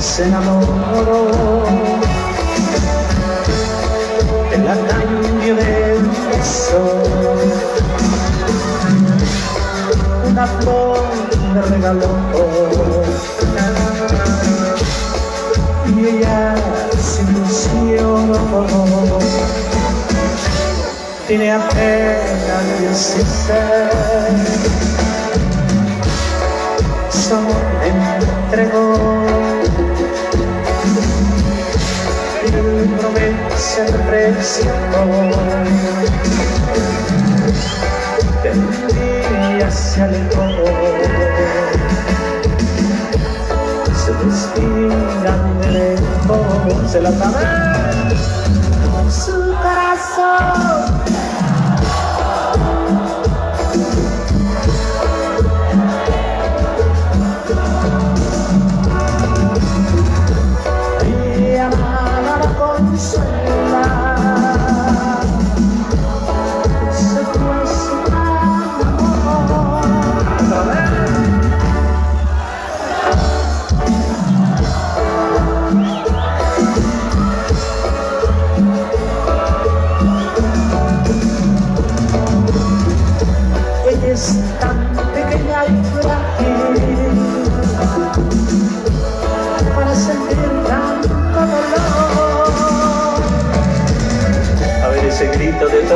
se enamoró de la cambio del sol una flor me regaló. Y ella se ilusionó tiene apenas dieciséis. Solo entregó y promesa de un día se se de se la sabe su corazón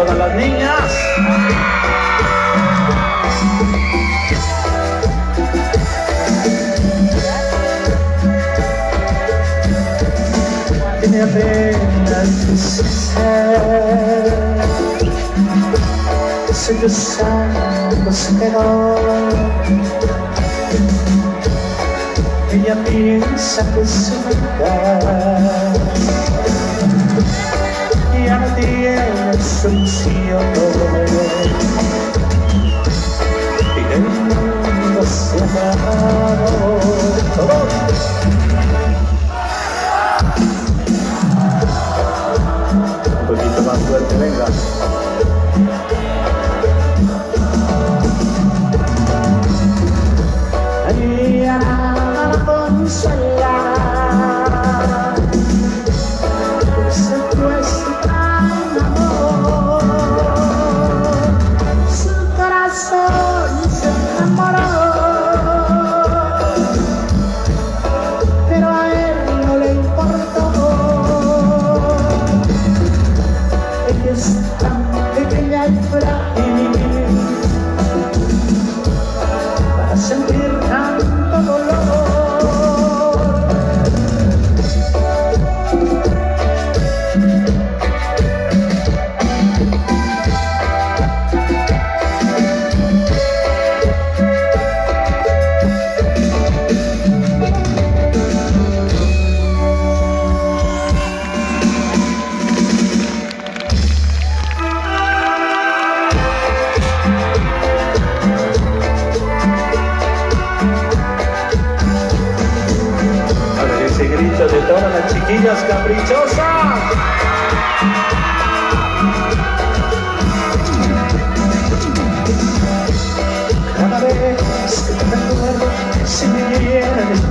todas las niñas. Tiene apenas. Ella piensa que su verdad solución. Y el mundo acabado. Un poquito más fuerte, venga.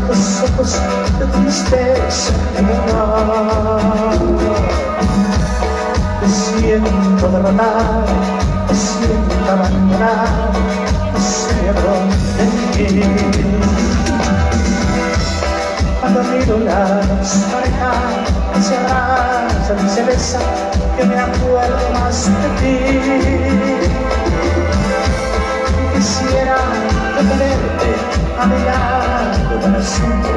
Los ojos de tristeza. Me siento derrotar, me siento abandonar, me cierro en ti cuando miro las parejas se abrazan y se besan, que me acuerdo más de ti. Y quisiera detenerte a mi lado para siempre,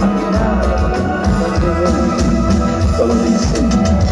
a mi lado. Solo dice.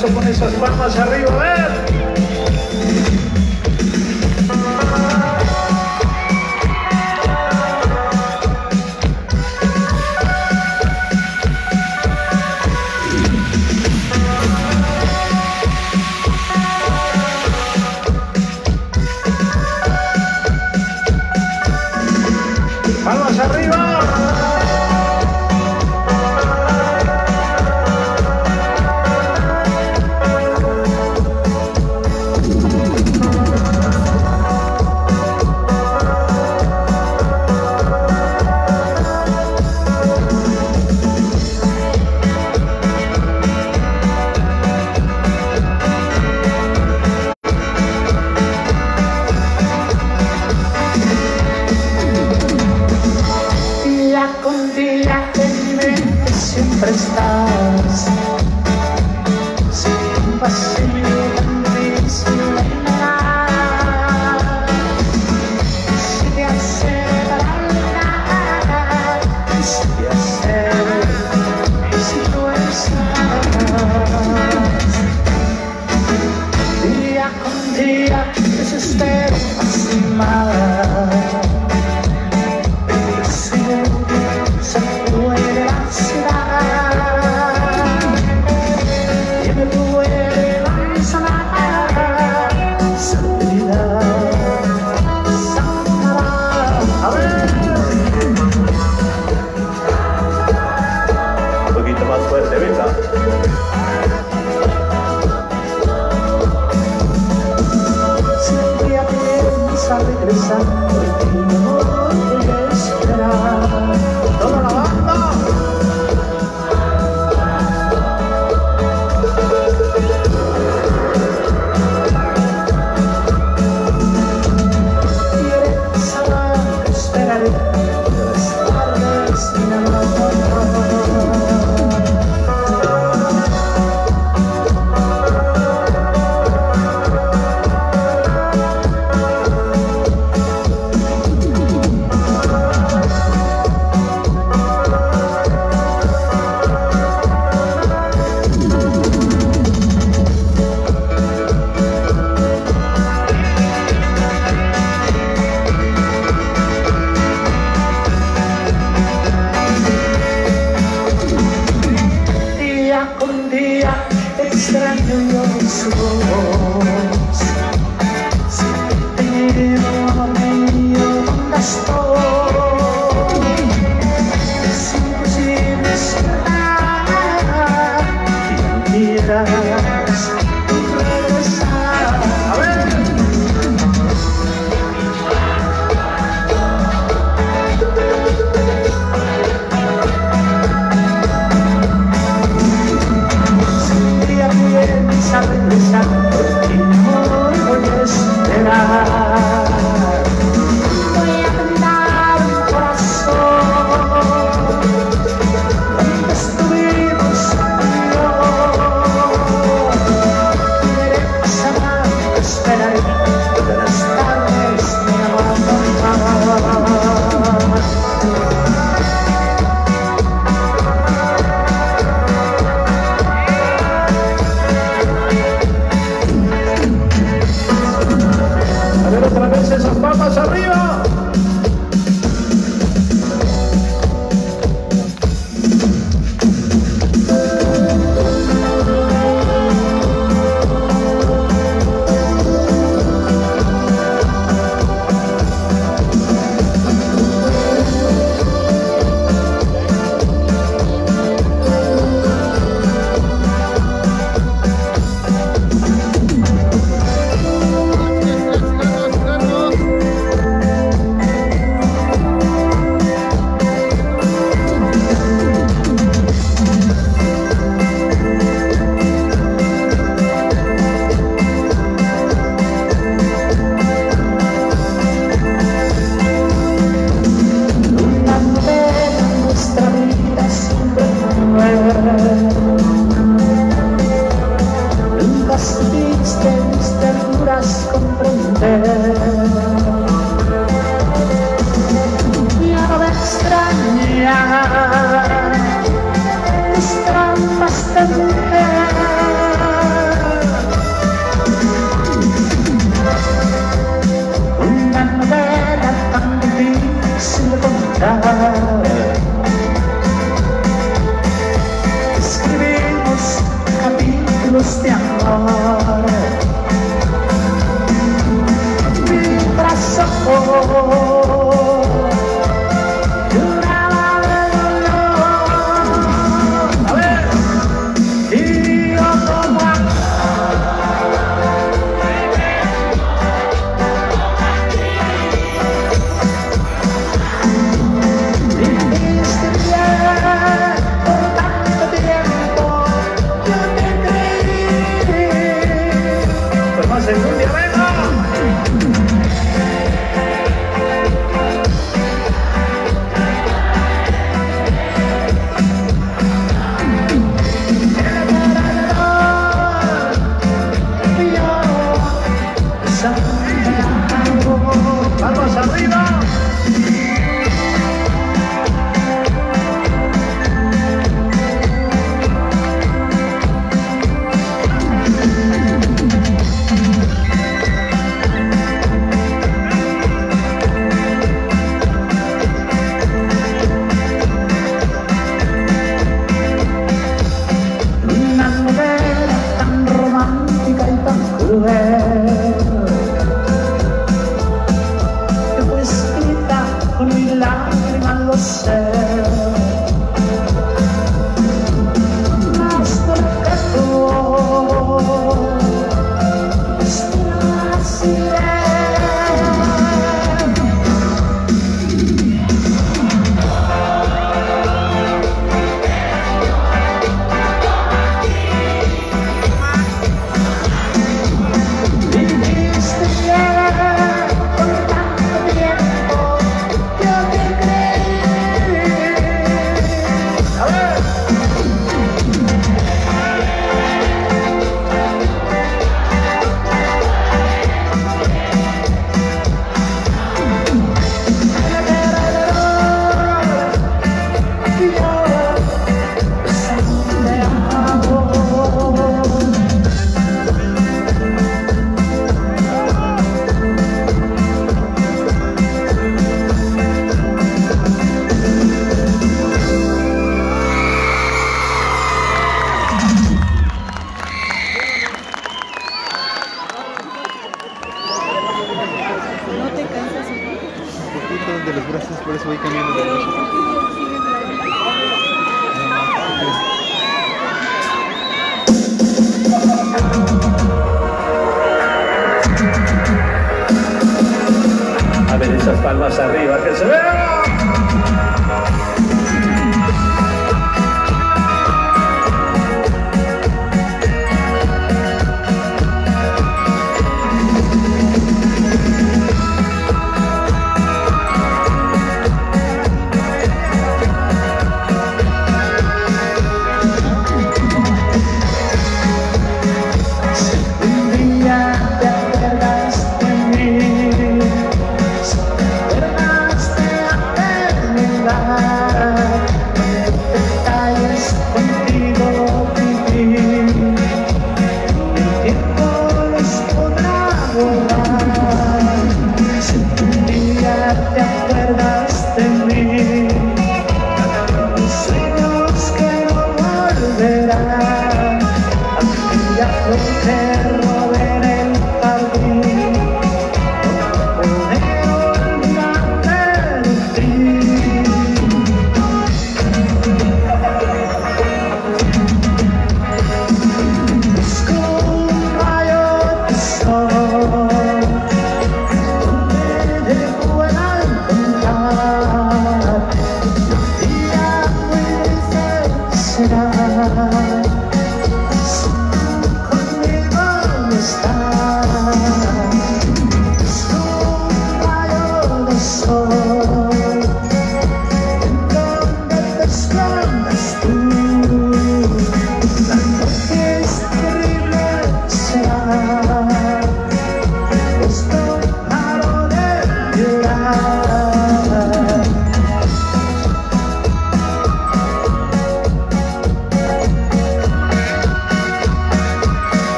aplauso con esas palmas arriba.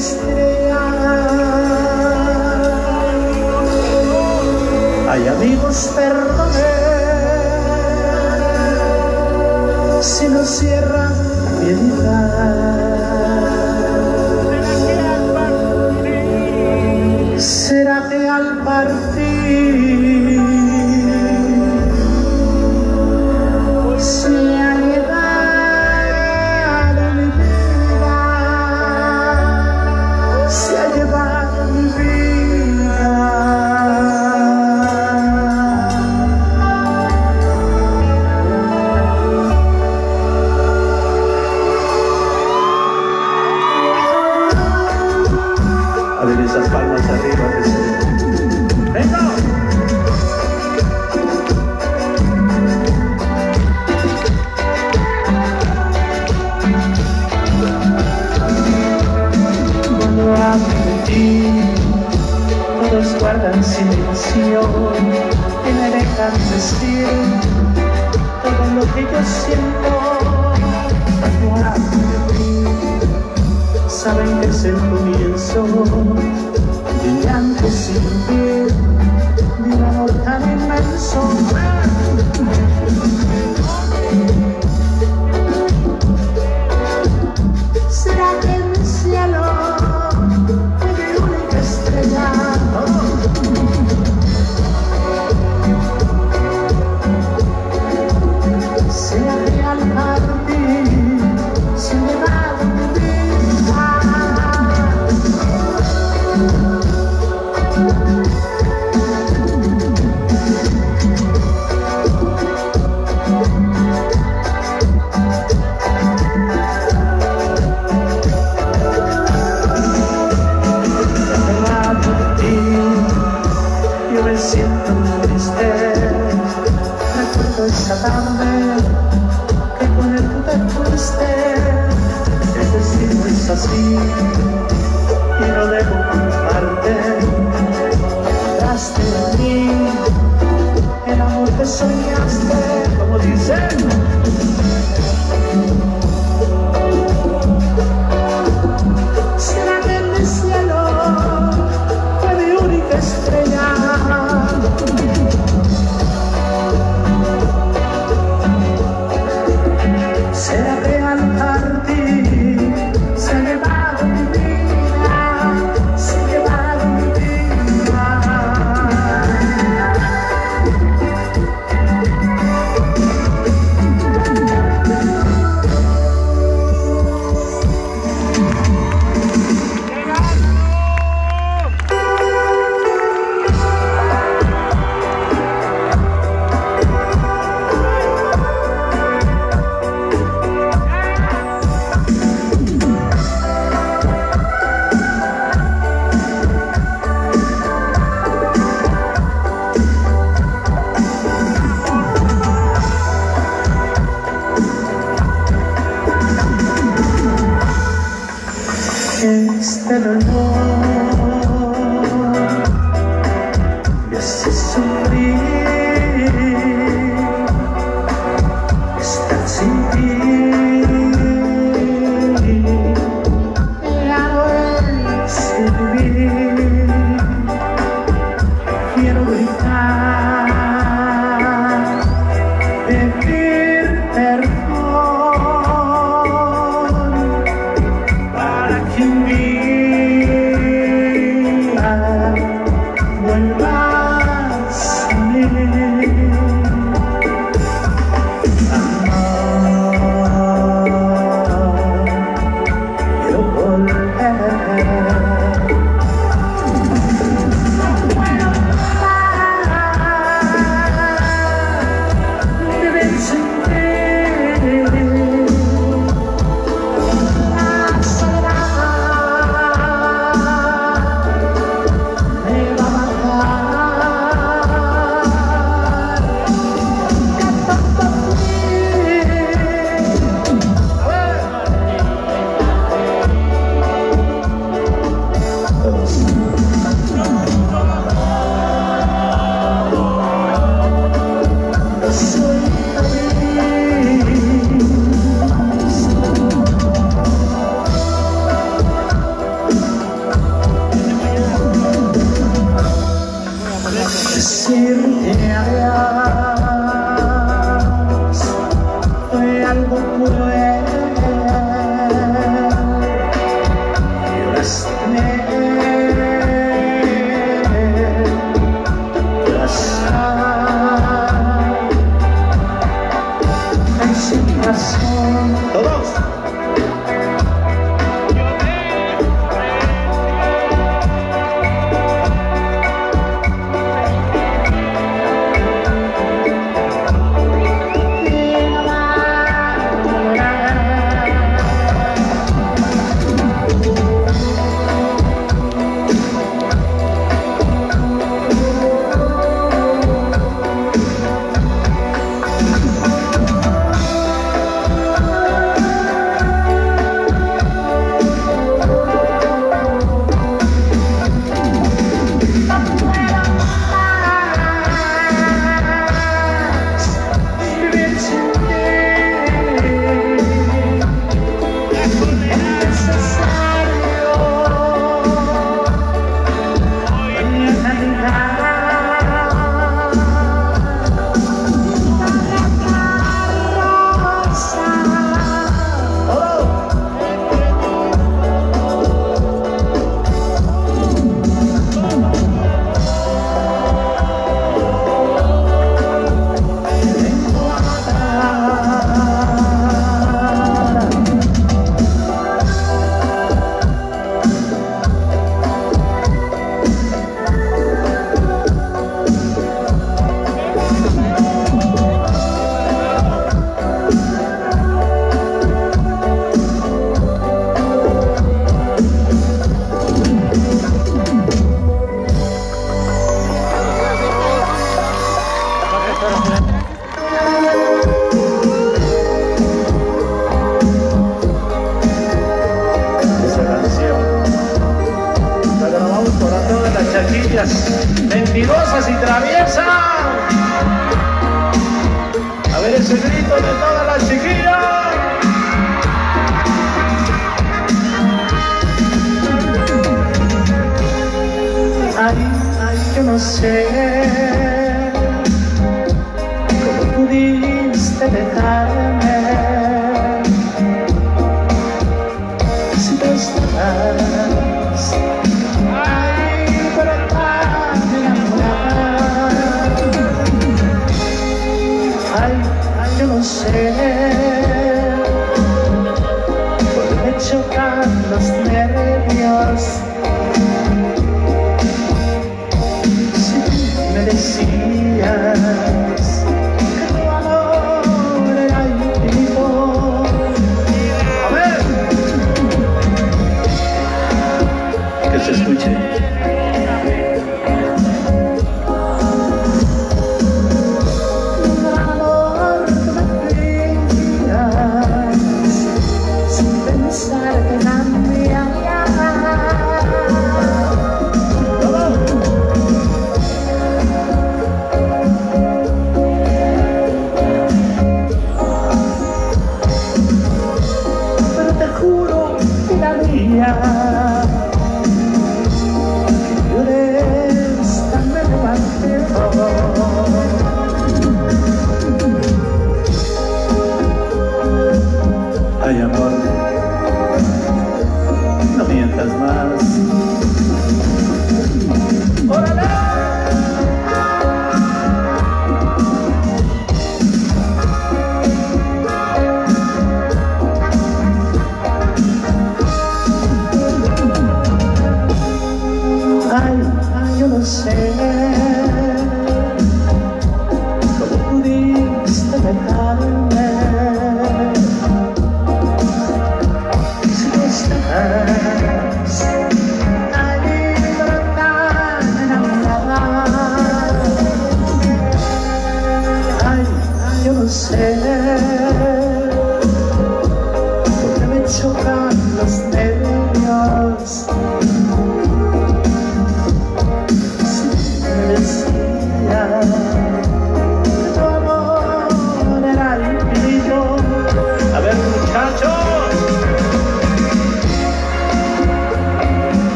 Única estrella? Ay amigos, perdone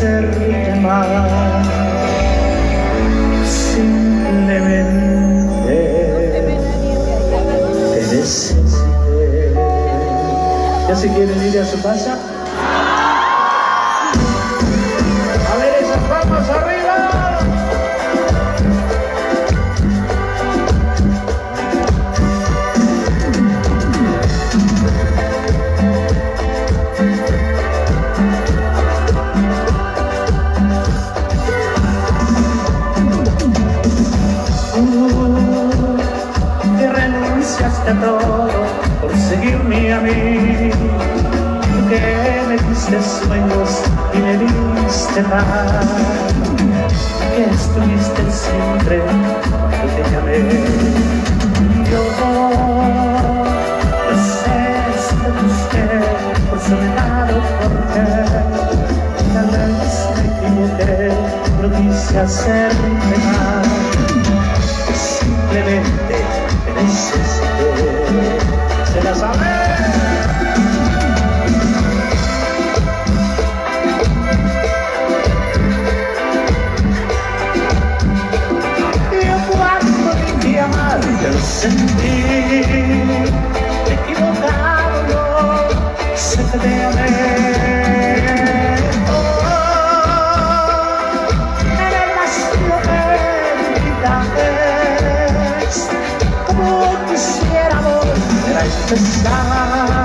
hacerte mal simplemente te necesité ya se quieren ir a su casa dulces sueños diste dar que estuviste siempre cuando te llamé yo pues desees que busqué por soledad porque tal vez me equivoqué no quise hacerme mal. Simplemente me dices the sky.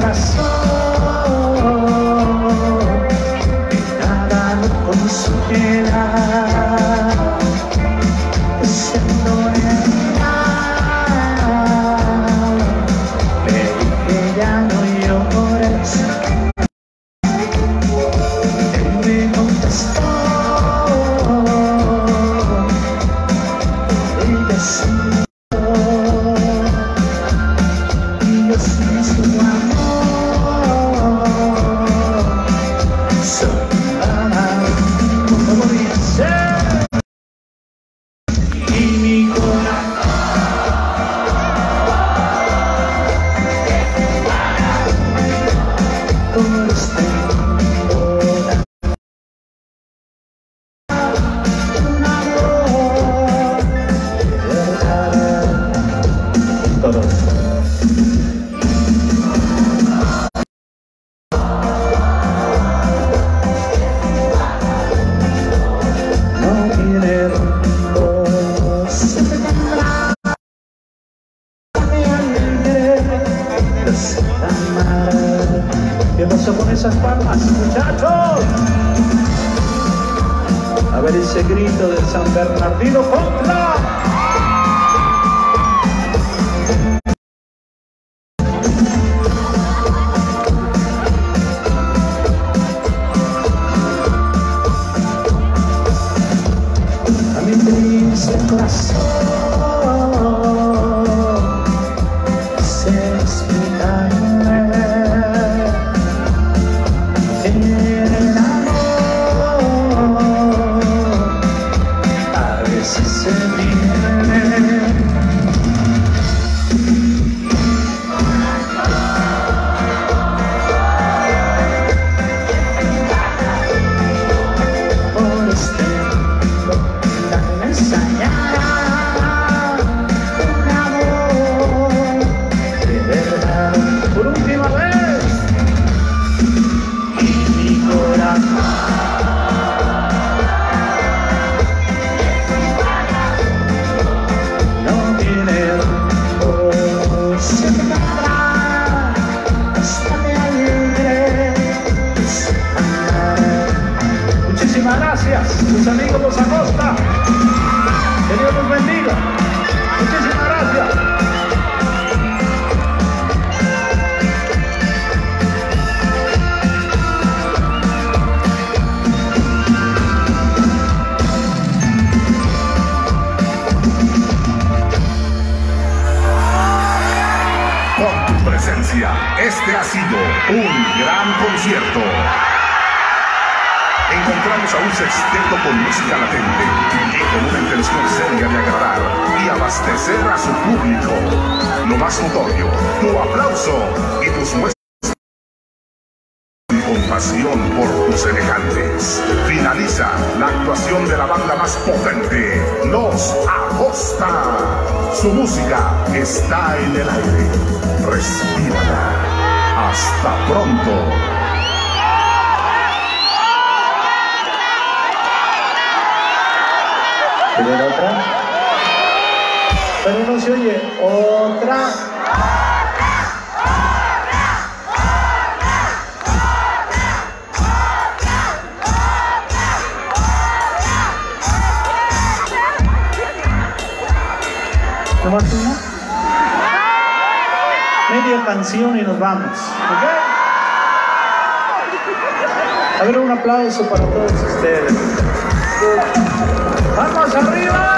razón, nada lo consuela. Media canción y nos vamos. ¿okay? A ver, un aplauso para todos ustedes. ¡Vamos arriba!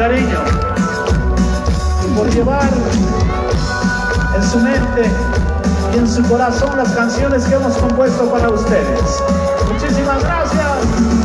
cariño, por llevar en su mente y en su corazón las canciones que hemos compuesto para ustedes. Muchísimas gracias.